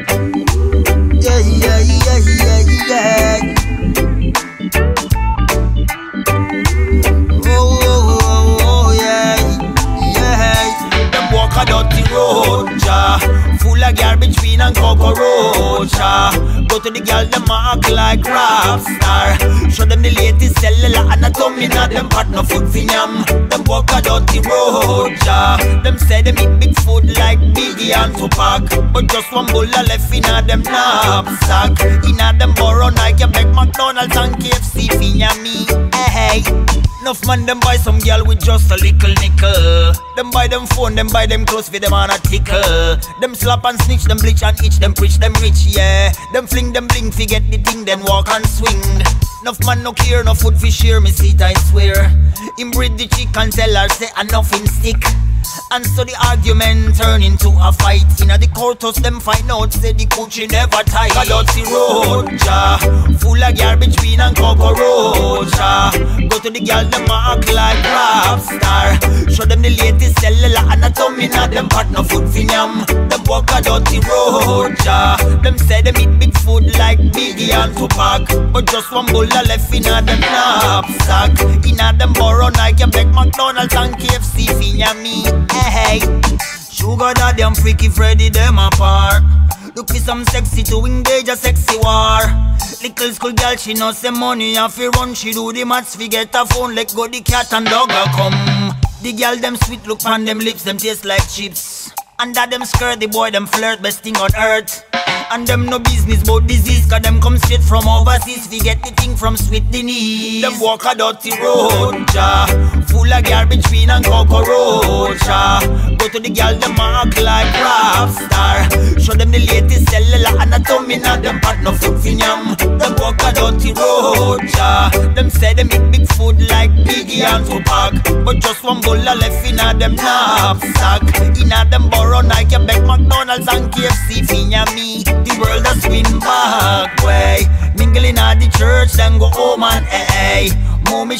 Yeah, yeah, yeah, yeah, yeah. Oh, oh, oh, oh, yeah, yeah. Them walk a dirty road, Jah. Full of garbage, bean and cockroach, Jah. Go to the girl, them act like rap star. Show them the latest cellular not them part no food for yam. Them walk a dirty road, Jah. Them say them eat big food like Biggie and Tupac, but just one bowl of left inna them knapsack. Inna them borrow Nike, back McDonald's and KFC for. Hey, hey. Enough man them buy some girl with just a little nickel. Them buy them phone, them buy them clothes for them on a tickle. Them slap and snitch, them bleach and itch, them preach, them rich, yeah. Them fling, them bling, forget the thing, then walk and swing. Enough man no care, no food for share, me see it, I swear. Him breed the chick and tell her say enough in stick. And so the argument turn into a fight. Inna the courthouse, them find out say the coochie never tight. A dirty road, Jah, garbage, bean and cockroach. Go to the girl, them act like rap star. Show them the latest cellular anatomy, not them part no food for yam. Them walk a dirty road. Them say them eat big food like Biggie and Tupac, but just one of left inna them knapsack. Inna them borrow Nike, back McDonald's and KFC for yummy. Hey, sugar daddy and freaky Freddy them apart. Look for some sexy to engage a sexy war. Little school girl, she know say money have to run. She do the maths, fi get a phone. Let go the cat and dog a come. The girl them sweet look on them lips, them taste like chips. Under them skirt, the boy them flirt, best thing on earth. And them no business about disease, cause them come straight from overseas. We get the thing from sweet Denise. Them walk a dirty road, Jah. Full of garbage, bean and cockroach. Go to the girl, them act like rap star. Show them the latest cellular anatomy, not them part no food yam. Them walk a dirty road, Jah. Them say them eat big food like Biggie and Tupac, but just one bowl of left inna them knapsack. Inna them borrow Nike, back McDonald's and KFC for yummy. The world a swing back way. Mingling at the church, then go home and. Mommy,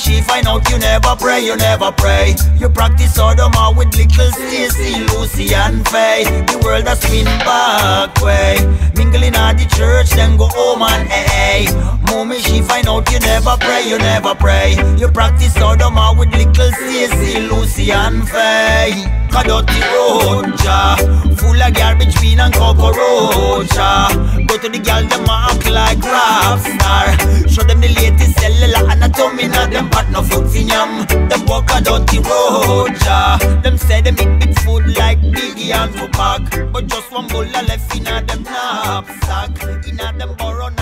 she find out you never pray, you never pray. You practice Sodoma with little Stacy, Lucy and Faye. The world a swing back way. Mingling at the church, then go home and hey. Mommy, she find out you never pray, you never pray. You practice Sodoma with little Stacy, Lucy and Faye. A dirty road, Jah Full of garbage, bean and cockroach, Jah Go to the girl, them act like rap star a dirty road, Jah. Them say them eat big food like Biggie and Tupac But just one of left inna them knapsack. Inna them borrow Nike